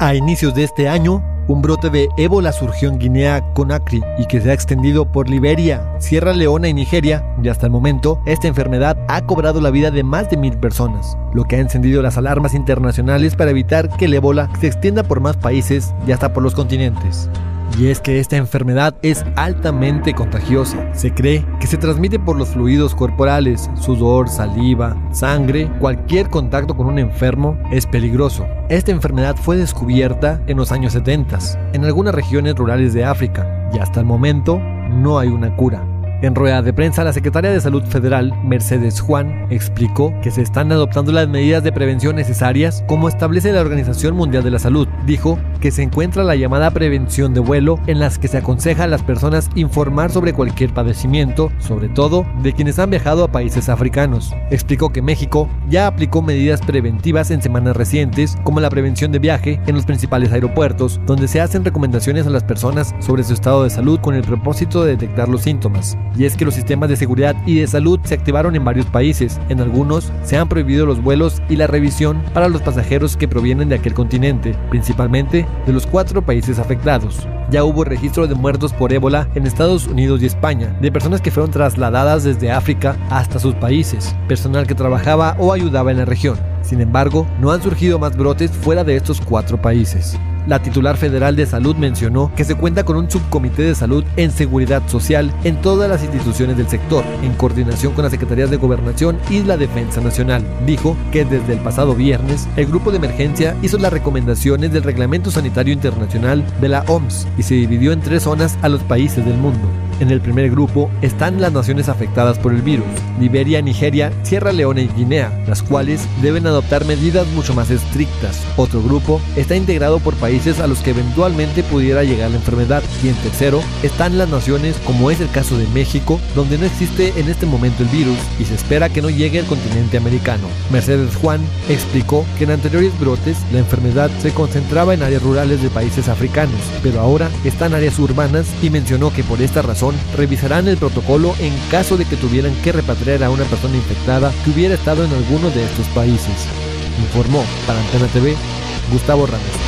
A inicios de este año, un brote de ébola surgió en Guinea Conakry y que se ha extendido por Liberia, Sierra Leona y Nigeria, y hasta el momento esta enfermedad ha cobrado la vida de más de mil personas, lo que ha encendido las alarmas internacionales para evitar que el ébola se extienda por más países y hasta por los continentes. Y es que esta enfermedad es altamente contagiosa. Se cree que se transmite por los fluidos corporales, sudor, saliva, sangre. Cualquier contacto con un enfermo es peligroso. Esta enfermedad fue descubierta en los años 70 en algunas regiones rurales de África y hasta el momento no hay una cura. En rueda de prensa, la secretaria de Salud Federal, Mercedes Juan, explicó que se están adoptando las medidas de prevención necesarias como establece la Organización Mundial de la Salud. Dijo que se encuentra la llamada prevención de vuelo en las que se aconseja a las personas informar sobre cualquier padecimiento, sobre todo de quienes han viajado a países africanos. Explicó que México ya aplicó medidas preventivas en semanas recientes, como la prevención de viaje en los principales aeropuertos, donde se hacen recomendaciones a las personas sobre su estado de salud con el propósito de detectar los síntomas y es que los sistemas de seguridad y de salud se activaron en varios países. En algunos se han prohibido los vuelos y la revisión para los pasajeros que provienen de aquel continente, principalmente de los cuatro países afectados. Ya hubo registro de muertos por ébola en Estados Unidos y España, de personas que fueron trasladadas desde África hasta sus países, personal que trabajaba o ayudaba en la región. Sin embargo, no han surgido más brotes fuera de estos cuatro países. La titular federal de salud mencionó que se cuenta con un subcomité de salud en seguridad social en todas las instituciones del sector, en coordinación con las secretarías de gobernación y la defensa nacional. Dijo que desde el pasado viernes el grupo de emergencia hizo las recomendaciones del Reglamento Sanitario Internacional de la OMS y se dividió en tres zonas a los países del mundo. En el primer grupo están las naciones afectadas por el virus, Liberia, Nigeria, Sierra Leona y Guinea, las cuales deben adoptar medidas mucho más estrictas. Otro grupo está integrado por países a los que eventualmente pudiera llegar la enfermedad. Y en tercero están las naciones como es el caso de México, donde no existe en este momento el virus y se espera que no llegue al continente americano. Mercedes Juan explicó que en anteriores brotes la enfermedad se concentraba en áreas rurales de países africanos, pero ahora está en áreas urbanas y mencionó que por esta razón revisarán el protocolo en caso de que tuvieran que repatriar a una persona infectada que hubiera estado en alguno de estos países. Informó para Antena TV Gustavo Ramos.